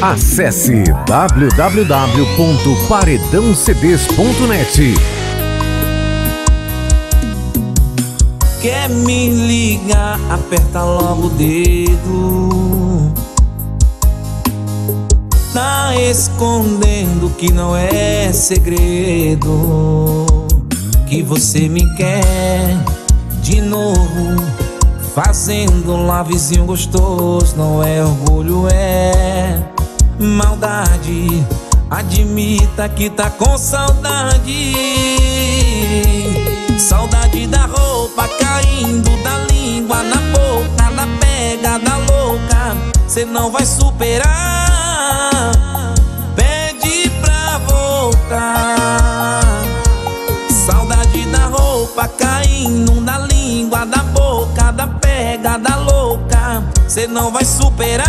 Acesse www.paredãocds.net. Quer me ligar? Aperta logo o dedo. Tá escondendo que não é segredo. Que você me quer de novo. Fazendo um lavezinho gostoso. Não é orgulho, é maldade. Admita que tá com saudade. Saudade da roupa caindo da língua na boca, na pegada louca. Cê não vai superar. Pede pra voltar. Saudade da roupa caindo na língua, da boca, da pegada louca. Cê não vai superar.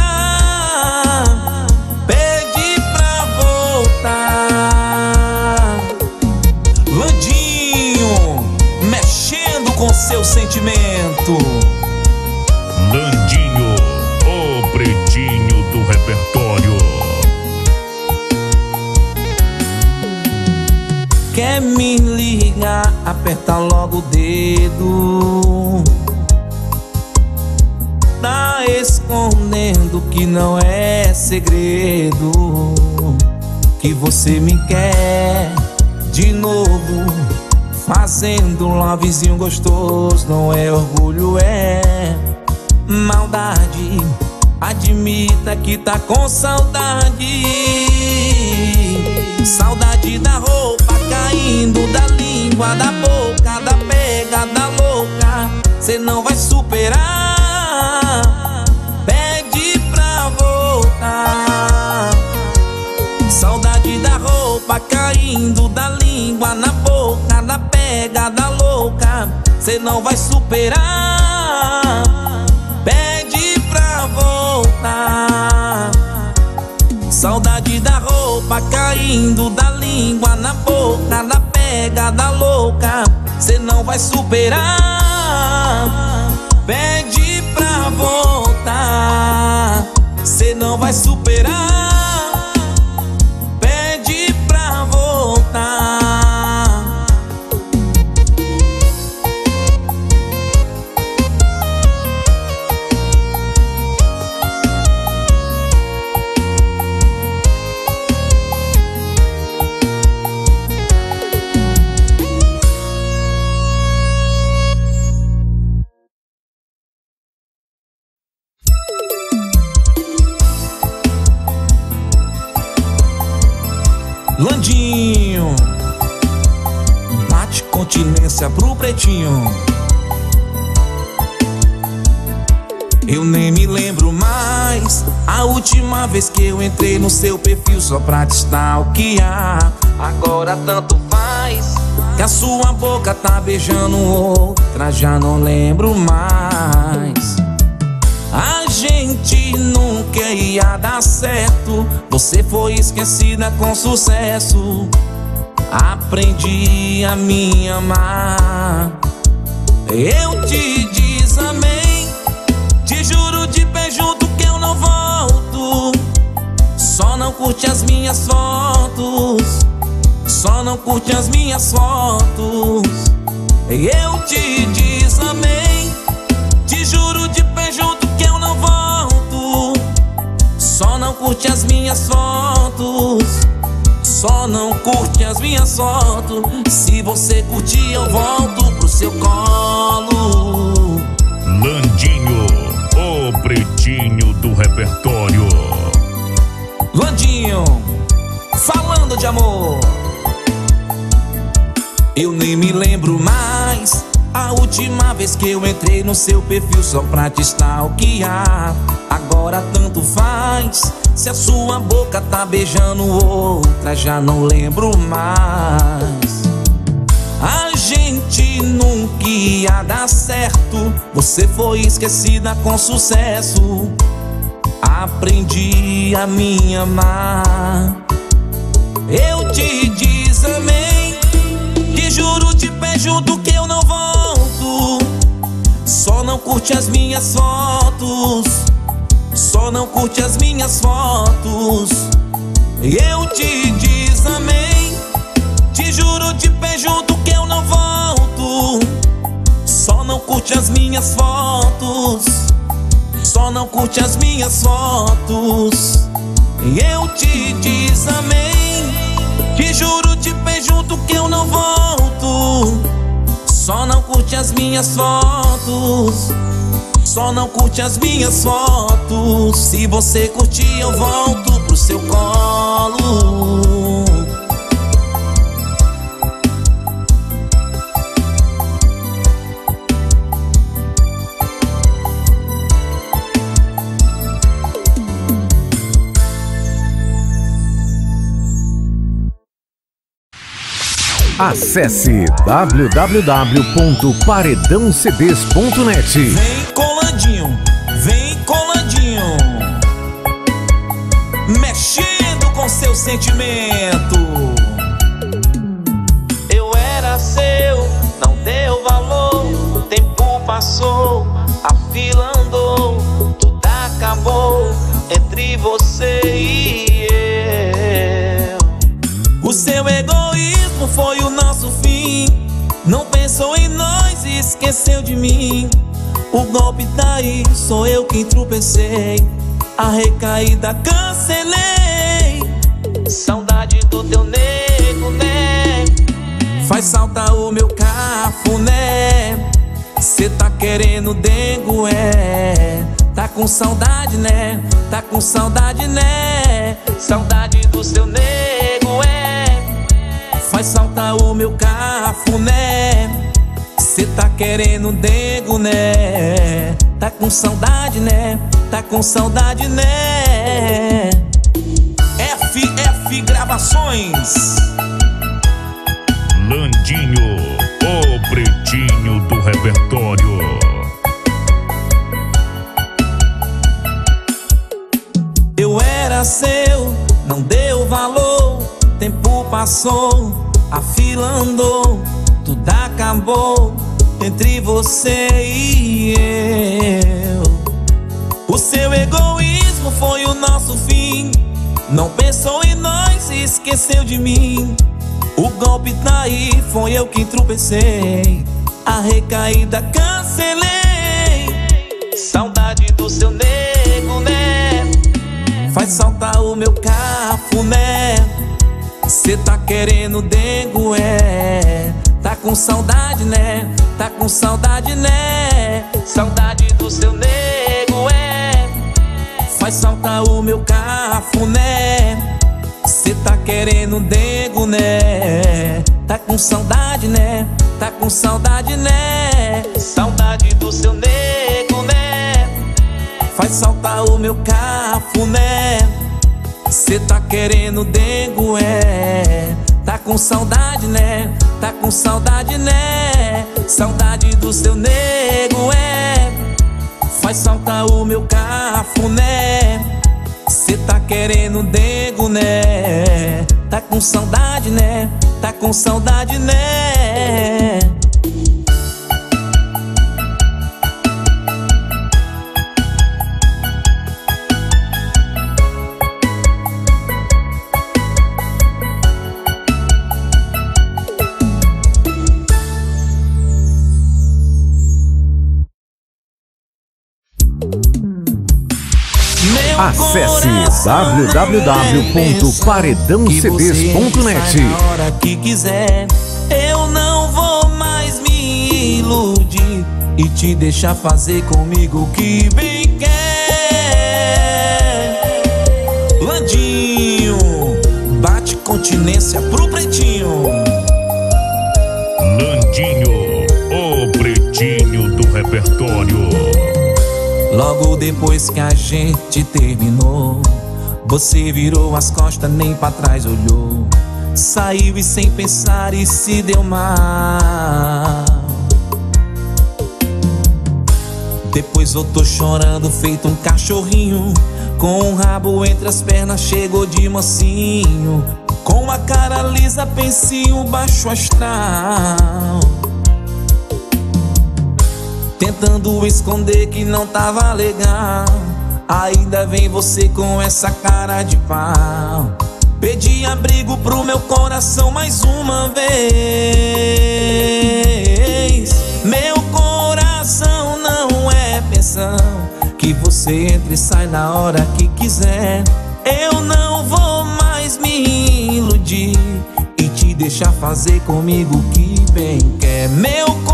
Sentimento. Landinho, o pretinho do repertório. Quer me ligar? Aperta logo o dedo. Tá escondendo que não é segredo. Que você me quer de novo. Fazendo um lavezinho gostoso. Não é orgulho, é maldade. Admita que tá com saudade. Saudade da roupa caindo da língua, da boca, da pegada louca. Cê não vai superar. Pede pra voltar. Saudade da roupa caindo da língua, na pegada louca. Cê não vai superar. Pede pra voltar. Saudade da roupa caindo da língua na boca, na pegada louca. Cê não vai superar. Pede pra voltar. Cê não vai superar. Continência pro pretinho Eu nem me lembro mais A última vez que eu entrei no seu perfil Só pra te stalkear Agora tanto faz Que a sua boca tá beijando outra Já não lembro mais a gente nunca ia dar certo. Você foi esquecida com sucesso. Aprendi a me amar. Eu te desamei. Te juro de pé junto que eu não volto. Só não curte as minhas fotos. Só não curte as minhas fotos. Eu te desamei. Te juro de pé junto que eu não volto. Só não curte as minhas fotos. Só não curte as minhas fotos. Se você curtir, eu volto pro seu colo. Landinho, o pretinho do repertório. Landinho, falando de amor. Eu nem me lembro mais a última vez que eu entrei no seu perfil só pra te stalkear. Agora tanto faz. Se a sua boca tá beijando outra, já não lembro mais. A gente nunca ia dar certo. Você foi esquecida com sucesso. Aprendi a me amar. Eu te desamei. Te juro de pé junto que eu não volto. Só não curte as minhas fotos. Só não curte as minhas fotos. Eu te desamei. Te juro de pé junto que eu não volto. Só não curte as minhas fotos. Só não curte as minhas fotos. Eu te desamei. Te juro de pé junto que eu não volto. Só não curte as minhas fotos. Só não curte as minhas fotos. Se você curtir, eu volto pro seu colo. Acesse www.paredãocds.net. sentimento. Eu era seu, não deu valor. O tempo passou, a fila andou. Tudo acabou entre você e eu. O seu egoísmo foi o nosso fim. Não pensou em nós e esqueceu de mim. O golpe tá aí, sou eu quem tropecei. A recaída cancelei. Saudade do teu nego, né? Faz saltar o meu cafuné. Cê tá querendo dengo, é? Tá com saudade, né? Tá com saudade, né? Saudade do seu nego, é? Faz saltar o meu cafuné. Cê tá querendo dengo, né? Tá com saudade, né? Tá com saudade, né? FF Gravações. Landinho, o pretinho do repertório. Eu era seu, não deu valor. Tempo passou, a fila andou, tudo acabou entre você e eu. O seu egoísmo foi o nosso fim. Não pensou em nós e esqueceu de mim. O golpe tá aí, foi eu que tropecei. A recaída cancelei. Saudade do seu nego, né? Faz saltar o meu cafuné. Cê tá querendo dengo, é? Tá com saudade, né? Tá com saudade, né? Saudade do seu nego? Faz saltar o meu cafuné. Cê tá querendo dengo, né? Tá com saudade, né? Tá com saudade, né? Saudade do seu nego, né? Faz saltar o meu cafuné. Cê tá querendo dengo, é? Tá com saudade, né? Tá com saudade, né? Saudade do seu nego, é? Faz saltar o meu cafuné. Cê tá querendo dengo, né? Tá com saudade, né? Tá com saudade, né? Acesse www.paredãocds.net. na hora que quiser. Eu não vou mais me iludir e te deixar fazer comigo o que bem quer. Landinho, bate continência pro pretinho. Landinho, o pretinho do repertório. Logo depois que a gente terminou, você virou as costas, nem pra trás olhou. Saiu e sem pensar e se deu mal. Depois voltou chorando, feito um cachorrinho. Com o rabo entre as pernas, chegou de mocinho. Com a cara lisa, pensinho baixo astral. Tentando esconder que não tava legal. Ainda vem você com essa cara de pau. Pedi abrigo pro meu coração mais uma vez. Meu coração não é pensão que você entre e sai na hora que quiser. Eu não vou mais me iludir e te deixar fazer comigo o que bem quer. Meu coração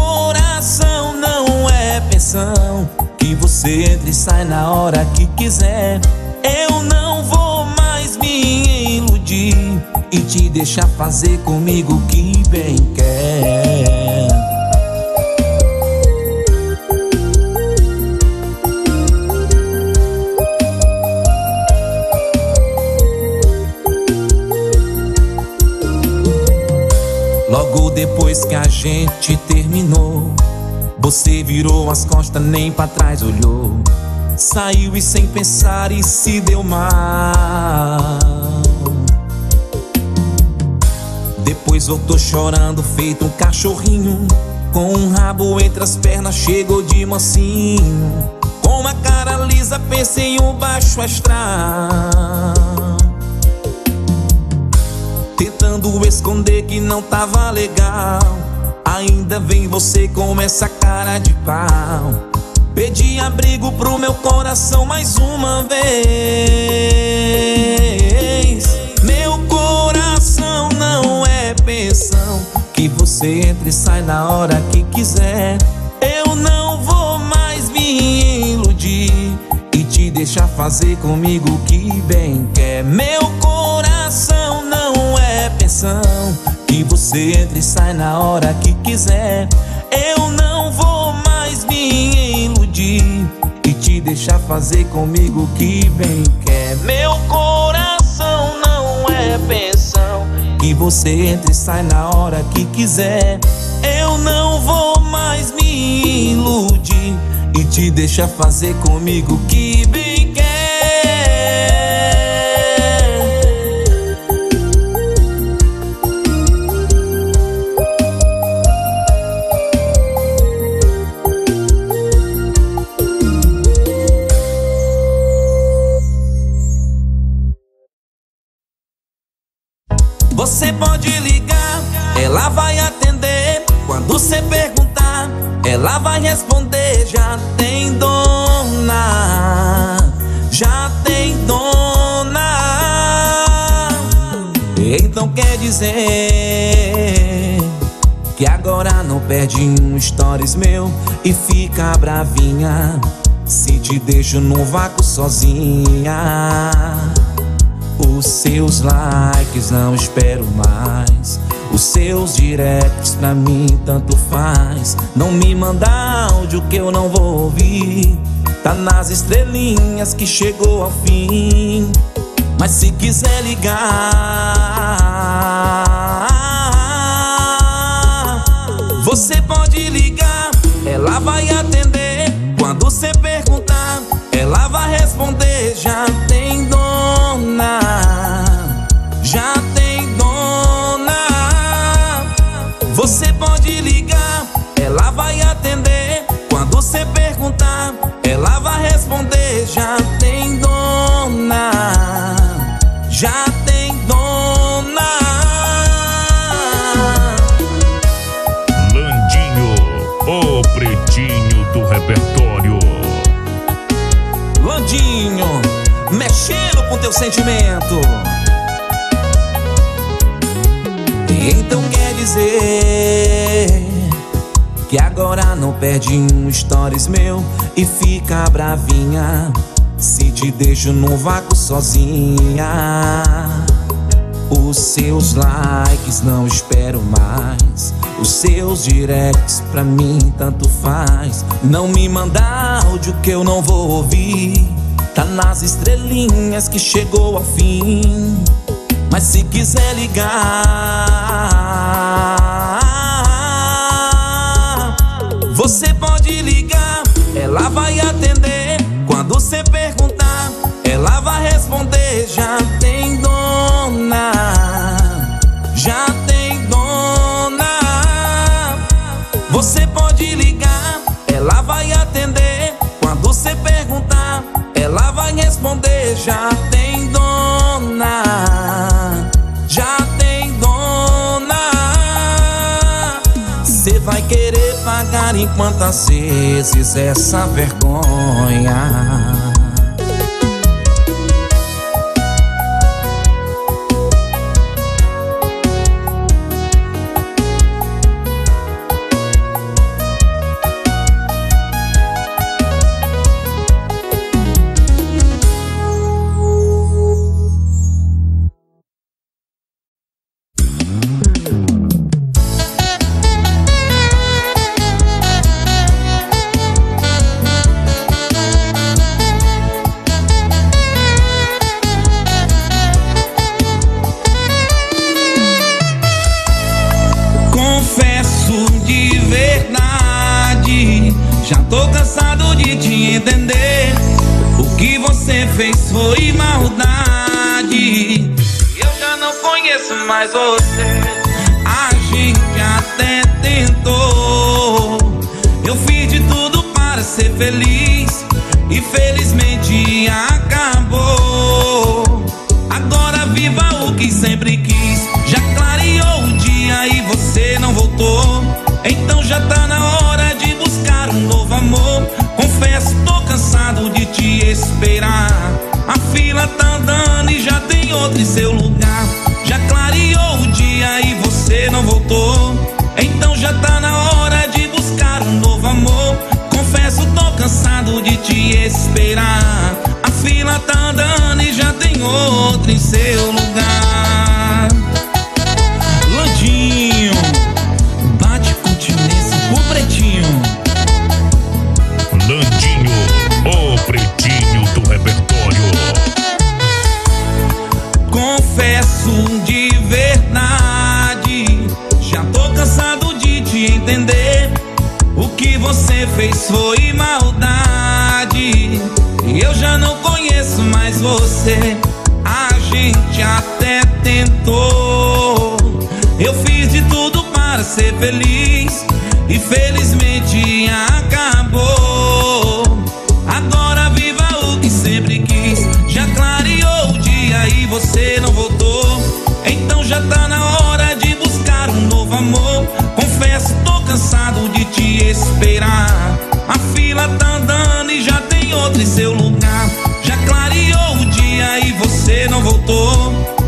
pensão que você entre e sai na hora que quiser. Eu não vou mais me iludir e te deixar fazer comigo o que bem quer. Logo depois que a gente terminou, você virou as costas, nem pra trás olhou. Saiu e sem pensar e se deu mal. Depois voltou chorando, feito um cachorrinho. Com um rabo entre as pernas, chegou de mocinho. Com uma cara lisa, pensei em um baixo astral. Tentando esconder que não tava legal. Ainda vem você com essa cara de pau. Pedi abrigo pro meu coração mais uma vez. Meu coração não é pensão que você entre e sai na hora que quiser. Eu não vou mais me iludir e te deixar fazer comigo o que bem quer. Meu coração não é pensão que você entre e sai na hora que quiser. Eu não vou mais me iludir e te deixar fazer comigo o que bem quer. Meu coração não é pensão que você entre e sai na hora que quiser. Eu não vou mais me iludir e te deixar fazer comigo o que bem Você pode ligar, ela vai atender. Quando você perguntar, ela vai responder. Já tem dona, já tem dona. Então quer dizer que agora não perde um stories meu e fica bravinha. Se te deixo no vácuo sozinha. Os seus likes não espero mais. Os seus directs pra mim tanto faz. Não me manda áudio que eu não vou ouvir. Tá nas estrelinhas que chegou ao fim. Mas se quiser ligar, você pode ligar. Ela vai atender quando você perguntar. Você pode ligar, ela vai atender. Quando você perguntar, ela vai responder. Já tem dona, já tem dona. Landinho, o pretinho do repertório. Landinho, mexendo com teu sentimento. Então quer dizer que agora não perde um stories meu e fica bravinha se te deixo no vácuo sozinha. Os seus likes não espero mais. Os seus directs pra mim tanto faz. Não me manda áudio que eu não vou ouvir. Tá nas estrelinhas que chegou ao fim. Mas se quiser ligar, quantas vezes essa vergonha? Mas você. A gente até tentou. Eu fiz de tudo para ser feliz. E felizmente acabou. Agora viva o que sempre quis. Já clareou o dia e você não voltou. Então já tá na hora de buscar um novo amor. Confesso, tô cansado de te esperar. A fila tá andando e já tem outro em seu lugar você não voltou. Então já tá na hora de buscar um novo amor. Confesso, tô cansado de te esperar. A fila tá andando e já tem outro em seu lugar.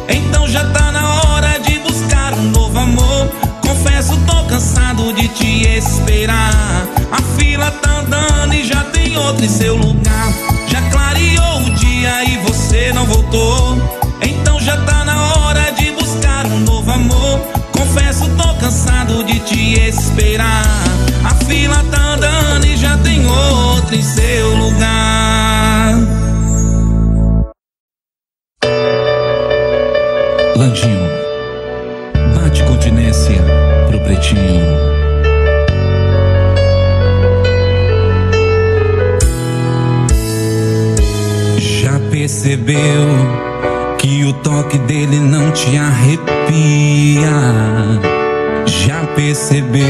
Então já tá na hora de buscar um novo amor. Confesso, tô cansado de te esperar. A fila tá andando e já tem outro em seu lugar. Já clareou o dia e você não voltou. Então já tá na hora de buscar um novo amor. Confesso, tô cansado de te esperar. A fila tá andando e já tem outro em seu lugar. pretinho. Já percebeu que o toque dele não te arrepia? Já percebeu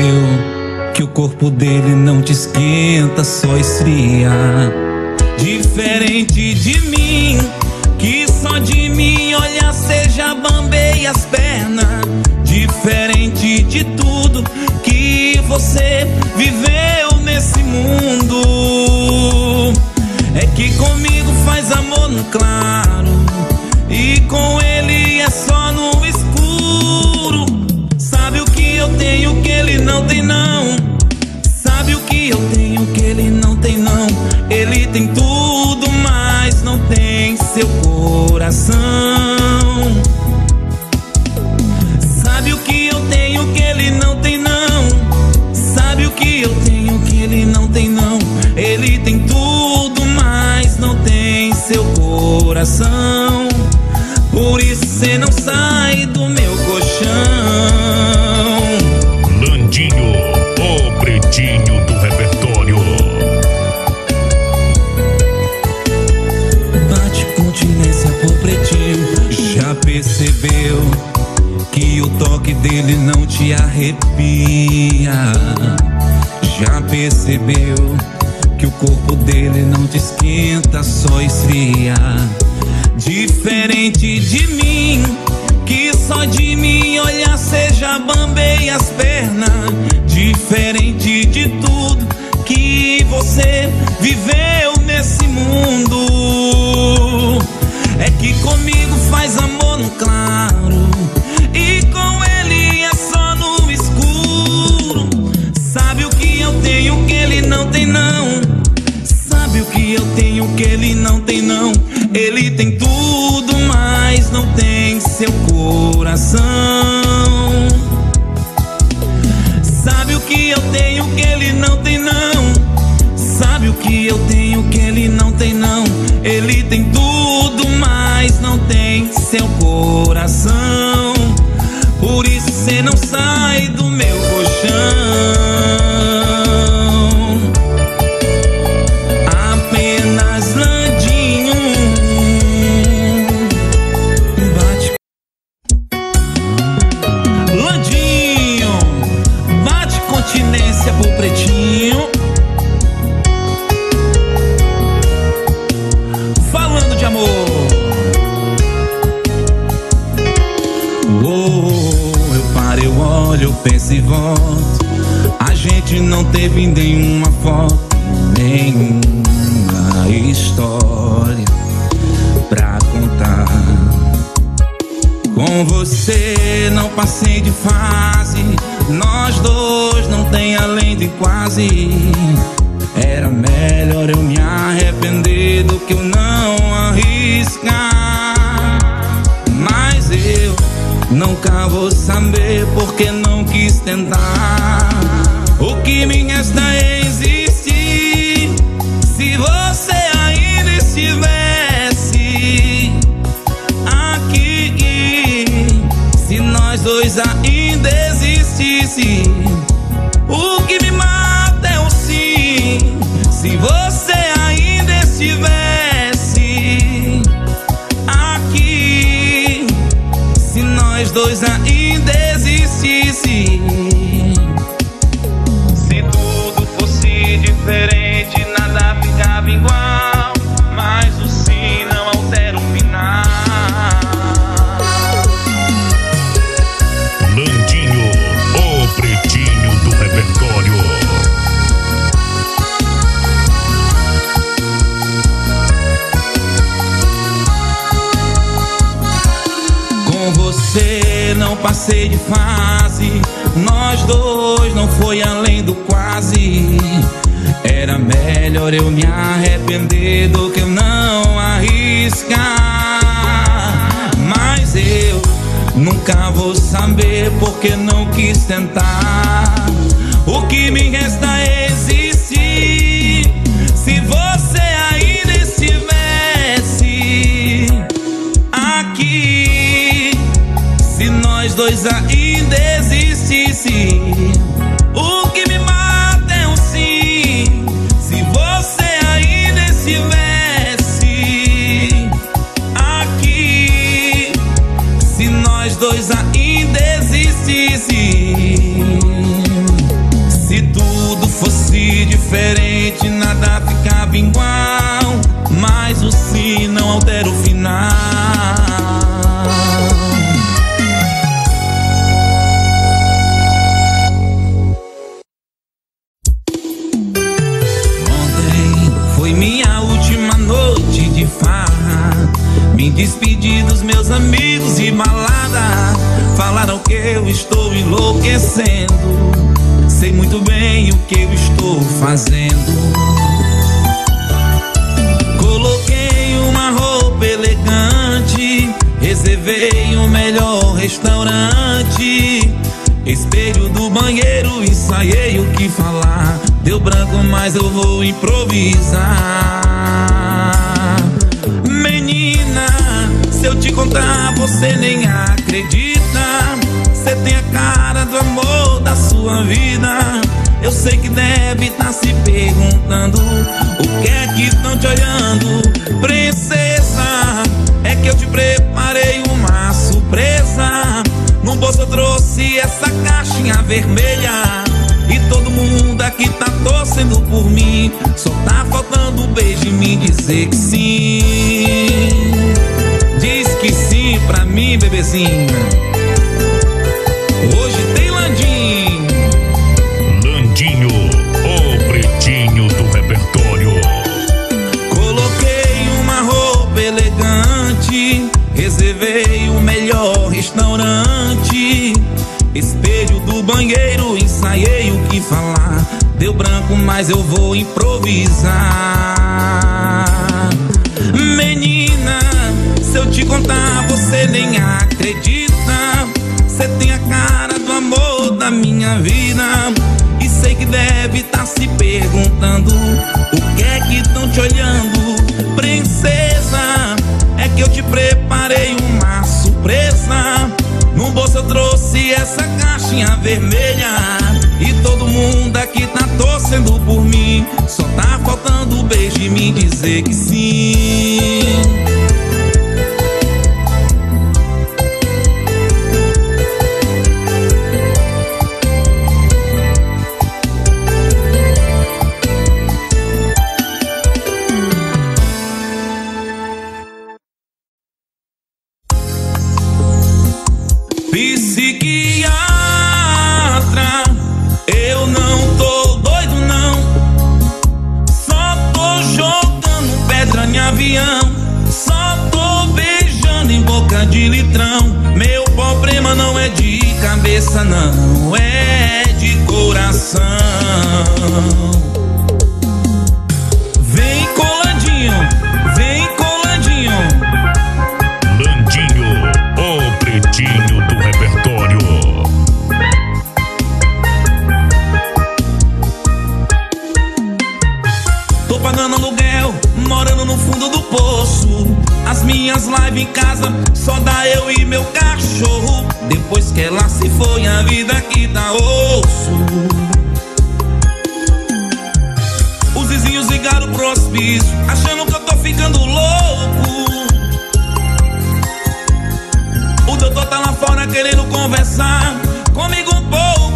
que o corpo dele não te esquenta, só esfria? Diferente de mim, que só de mim olha, seja bambeia as pernas. viveu nesse mundo. É que comigo faz amor no claro e com ele é só no escuro. Sabe o que eu tenho que ele não tem não? Sabe o que eu tenho que ele não tem não? Ele tem tudo, mas não tem seu coração. coração. Por isso você não sai do meu colchão. Landinho, o pretinho do repertório. Bate continência pro pretinho. Já percebeu que o toque dele não te arrepia? Já percebeu? que o corpo dele não te esquenta, só esfria. Diferente de mim, que só de mim olhar seja bambei as pernas. Diferente de tudo que você viveu nesse mundo, é que comigo faz amor no claro. Não. Ele tem tudo, mas não tem seu coração. Sabe o que eu tenho que ele não tem, não. Sabe o que eu tenho que ele não tem, não. Ele tem tudo, mas não tem seu coração. Por isso cê não sai porque não quis tentar. O que me resta é existir. Se você ainda estivesse aqui, se nós dois ainda estou enlouquecendo. Sei muito bem o que eu estou fazendo. Coloquei uma roupa elegante. Reservei o melhor restaurante. Espelho do banheiro, ensaiei o que falar. Deu branco, mas eu vou improvisar. Menina, se eu te contar, você nem acredita. Você tem a cara do amor da sua vida. Eu sei que deve estar se perguntando o que é que estão te olhando, princesa. É que eu te preparei uma surpresa. No bolso eu trouxe essa caixinha vermelha. E todo mundo aqui tá torcendo por mim. Só tá faltando um beijo e me dizer que sim. Diz que sim pra mim, bebezinha. Mas eu vou improvisar. Menina, se eu te contar, você nem acredita. Você tem a cara do amor da minha vida. E sei que deve estar tá se perguntando: o que é que estão te olhando, princesa? É que eu te preparei uma surpresa. No bolso eu trouxe essa caixinha vermelha. Torcendo por mim. Só tá faltando o beijo e me dizer que sim. desligar o hospício, achando que eu tô ficando louco. O doutor tá lá fora querendo conversar comigo um pouco.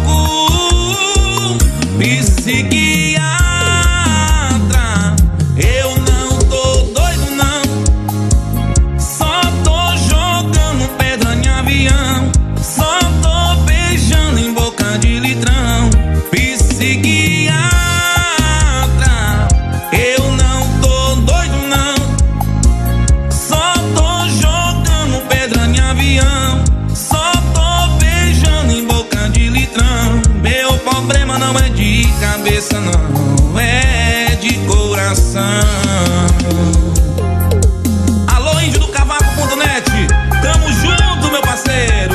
não é de coração. Alô, índio do cavaco.net, tamo junto, meu parceiro.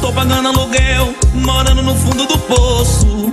Tô pagando aluguel, morando no fundo do poço.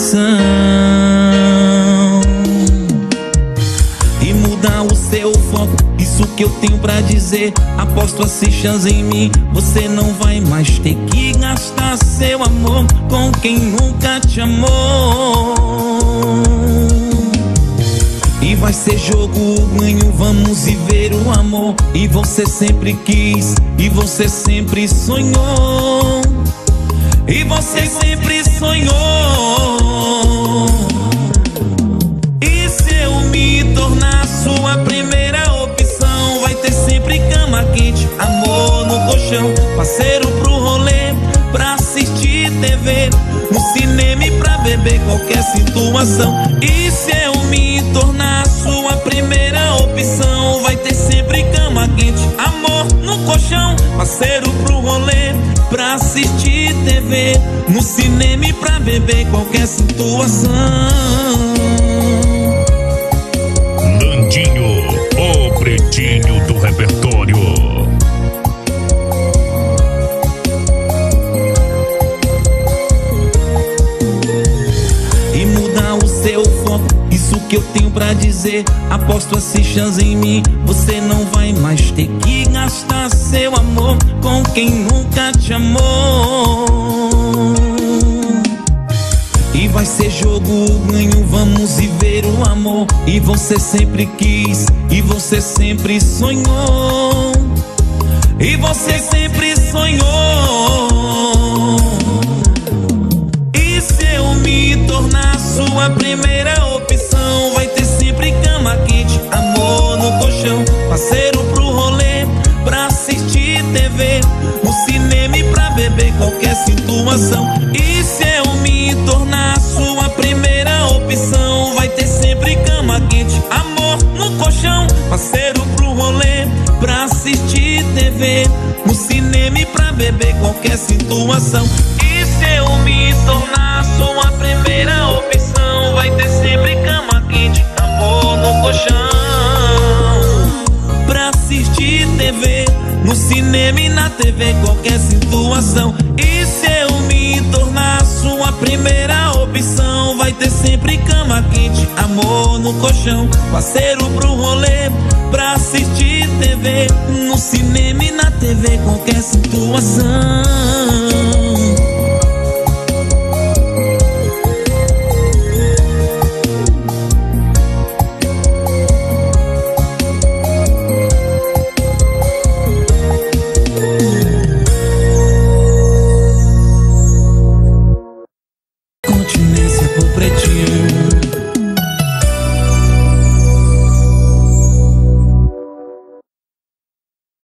coração e mudar o seu foco. Isso que eu tenho para dizer. Aposto essa chance em mim. Você não vai mais ter que gastar seu amor com quem nunca te amou. E vai ser jogo ganho, vamos viver o amor. E você sempre quis, e você sempre sonhou. E você sempre sonhou. Parceiro pro rolê, pra assistir TV, no cinema e pra beber qualquer situação. E se eu me tornar sua primeira opção, vai ter sempre cama quente, amor no colchão, parceiro pro rolê pra assistir TV, no cinema e pra beber qualquer situação. Dizer. Aposto as fichas em mim, você não vai mais ter que gastar seu amor com quem nunca te amou. E vai ser jogo ganho, vamos viver o amor. E você sempre quis, e você sempre sonhou. E você sempre sonhou. E se eu me tornar sua primeira parceiro pro rolê, pra assistir TV, no cinema e pra beber qualquer situação. E se eu me tornar sua primeira opção, vai ter sempre cama quente, amor no colchão, parceiro pro rolê, pra assistir TV, no cinema e pra beber qualquer situação. E se eu me tornar sua primeira opção, vai ter sempre cama quente, amor no colchão, assistir TV, no cinema e na TV, qualquer situação. E se eu me tornar sua primeira opção, vai ter sempre cama quente, amor no colchão, parceiro pro rolê, pra assistir TV, no cinema e na TV, qualquer situação.